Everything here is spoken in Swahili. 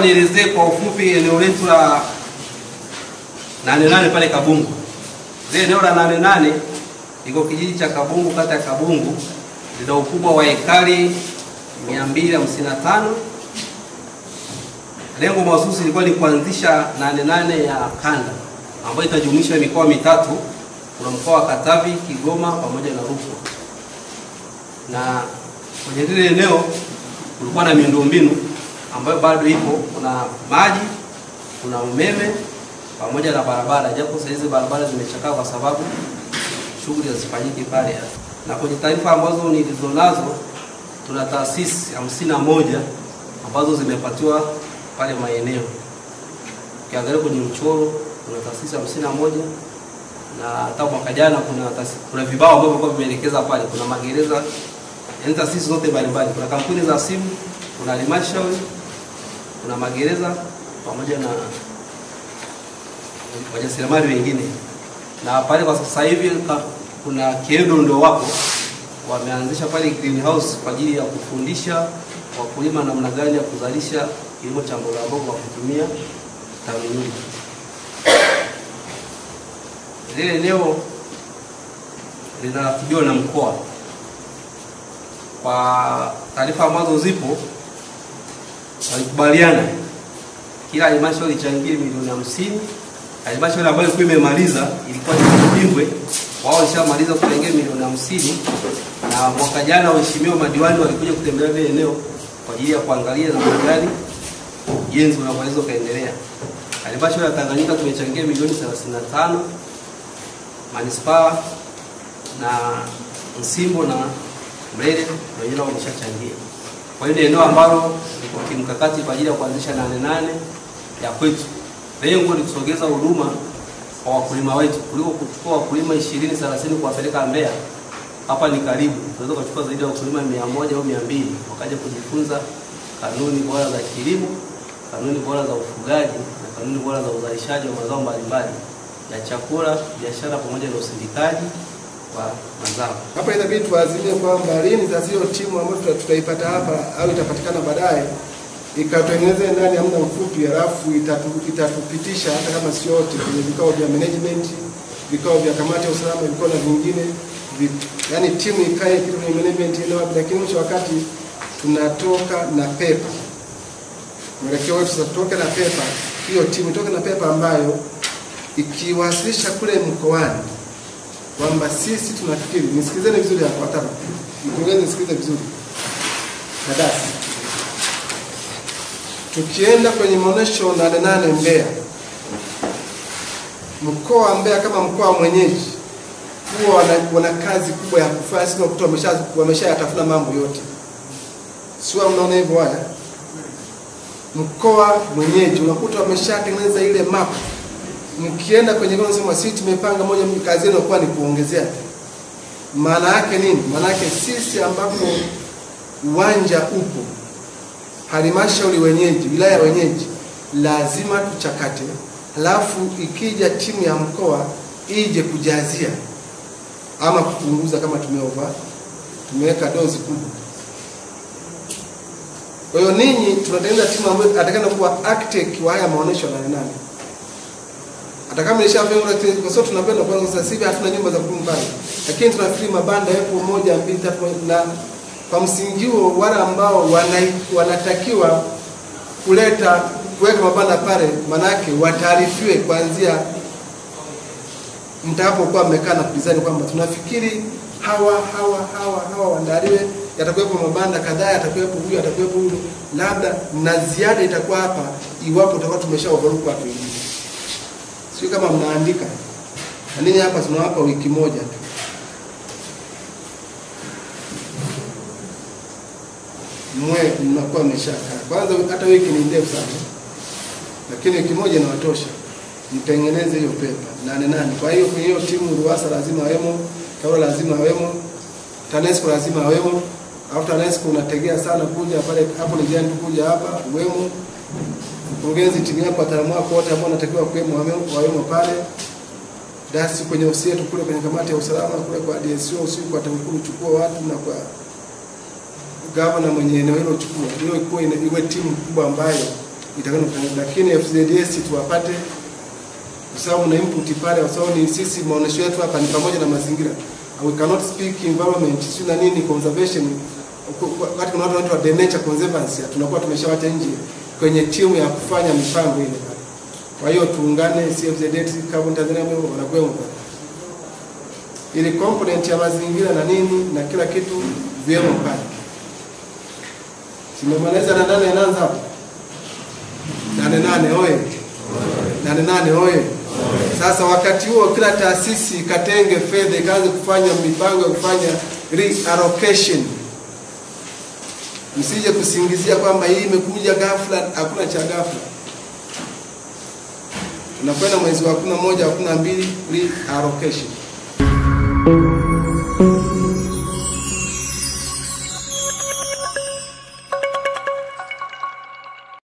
Nielezee kwa ufupi eneo letu la Nane Nane pale Kabungu. Zile eneo la Nane Nane liko kijiji cha Kabungu, kata ya Kabungu, lina ukubwa wa ekari 255. Lengo mahususi ilikuwa ni kuanzisha Nane Nane ya kanda ambayo itajumuisha mikoa mitatu. Kuna mkoa wa Katavi, Kigoma pamoja na Rukwa. Na kwenye lile eneo kulikuwa na miundombinu ambayo bado ipo. Kuna maji, kuna umeme pamoja na barabara, japo sasa hizi barabara zimechakaa kwa sababu shughuli hazifanyiki pale. Na kwenye taarifa ambazo nilizonazo, tuna taasisi hamsini na moja ambazo zimepatiwa pale maeneo. Ukiangalia kwenye mchoro kuna taasisi hamsini na moja na hata mwaka jana kuna kuna vibao ambavyo vilikuwa vimeelekeza pale, kuna magereza, yaani taasisi zote mbalimbali, kuna kampuni za simu, kuna halmashauri, kuna magereza pamoja na wajasiriamali wengine. Na pale kwa sasa hivi kuna kiedo ndio wapo wameanzisha pale greenhouse kwa ajili ya kufundisha wakulima namna gani ya kuzalisha kilimo cha mboga mboga kwa kutumia tanuri. Lile eneo linaratibiwa na mkoa. Kwa taarifa ambazo zipo, walikubaliana kila halmashauri ichangie milioni hamsini. Halmashauri ambayo ilikuwa imemaliza ilikuwa ni Kimbwe, wao walishamaliza kuchangia milioni hamsini, na mwaka jana waheshimiwa madiwani walikuja kutembelea vile eneo kwa ajili ya kuangalia namna gani ujenzi unavyoweza ukaendelea. Halmashauri ya Tanganyika tumechangia milioni 35, manispaa na Msimbo na Mlele wenyewe wameshachangia. Kwa hiyo ni eneo ambalo liko kimkakati kwa ajili ya kuanzisha Nane Nane ya kwetu. Lengo ni kusogeza huduma kwa wakulima wetu kuliko kuchukua wakulima 20 30 kuwapeleka Mbeya. Hapa ni karibu, tunaweza kuchukua zaidi ya wakulima 100 au 200 wakaja kujifunza kanuni bora za kilimo, kanuni bora za ufugaji na kanuni bora za uzalishaji wa mazao mbalimbali ya chakula, biashara pamoja na usindikaji wa mazao. Hapa inabidi tuazimie kwamba lini sasa timu ambayo tutaipata hapa au itapatikana baadaye ikatengeneze ndani ya muda mfupi, halafu itatupitisha hata kama sio yote kwenye vikao vya management, vikao vya kamati ya usalama, vikao na vingine vi, yani timu ikae kitu kwenye management ile wapi, lakini mwisho wakati tunatoka na pepa mwelekeo wetu tutoke na pepa hiyo timu itoke na pepa ambayo ikiwasilisha kule mkoani kwamba sisi tunafikiri, nisikilizeni vizuri hapo, hata mkurugenzi nisikilize vizuri. Hadasi, tukienda kwenye maonesho Nane Nane Mbeya, mkoa wa Mbeya kama mkoa mwenyeji huwa wana, wana kazi kubwa ya kufanya, sisi wamesha wameshayatafuna mambo yote, sio? Mnaona hivyo haya, mkoa mwenyeji unakuta wameshatengeneza ile map mkienda kwenye gano sema sisi tumepanga moja, kazi yenu kwa ni kuongezea. Maana yake nini? Maana yake sisi ambapo uwanja upo, halmashauri wenyeji, wilaya wenyeji, lazima tuchakate, halafu ikija timu ya mkoa ije kujazia ama kupunguza kama tumeova tumeweka dozi kubwa. Kwa hiyo ninyi tunatengeneza timu ambayo atakana kuwa architect wa haya maonesho ya Nane hata kama ilishafanya kwa sababu tunapenda kwanza, sasa hivi hatuna nyumba za kudumu pale, lakini tunafikiri mabanda yapo moja mbili tatu, na kwa msingi huo wale ambao wana, wanatakiwa kuleta kuweka mabanda pale, manake wataarifiwe kuanzia mtakapokuwa mmekaa na design kwamba tunafikiri hawa hawa hawa hawa waandaliwe, yatakuwepo mabanda kadhaa, yatakuwepo huyu, yatakuwepo huyu, labda na ziada itakuwa hapa iwapo tutakuwa tumesha overlook watu wengine sio kama mnaandika na ninyi hapa, tunawapa wiki moja tu. Mwe mnakuwa mmeshakaa. Kwanza hata wiki ni ndefu sana, lakini wiki moja inawatosha mtengeneze hiyo pepa nane nane. Kwa hiyo kwenye hiyo timu Ruwasa lazima awemo, Kaura lazima awemo, TANESCO lazima awemo. Alafu TANESCO unategea sana kuja pale hapo ni kuja hapa uwemo mkurugenzi, timu yako, wataalamu wako wote ambao wanatakiwa kuwemo wawemo pale. Dasi kwenye ofisi yetu kule kwenye kamati ya usalama kule kwa DSO usiku kwa TAKUKURU chukua watu na kwa gavana mwenye eneo hilo chukua, hiyo ikuwe iwe timu kubwa ambayo itakana kufanya, lakini FZDS tuwapate kwa sababu na input pale, kwa sababu ni sisi maonesho yetu hapa ni pamoja na mazingira. We cannot speak environment si na nini conservation, wakati kuna watu the nature conservancy, tunakuwa tumeshawacha nje kwenye timu ya kufanya mipango ile. Kwa hiyo tuungane, CFZ, Carbon Tanzania wanakuwa pale ili component ya mazingira na nini na kila kitu viwemo pale. Simemaliza na nane inaanza hapo. Nane nane oye. Nane nane oye. Sasa wakati huo kila taasisi ikatenge fedha ikaanze kufanya mipango ya kufanya reallocation. Msije kusingizia kwamba hii imekuja ghafla, hakuna cha ghafla. Tunakwenda mwezi wa kumi na moja wa kumi na mbili reallocation.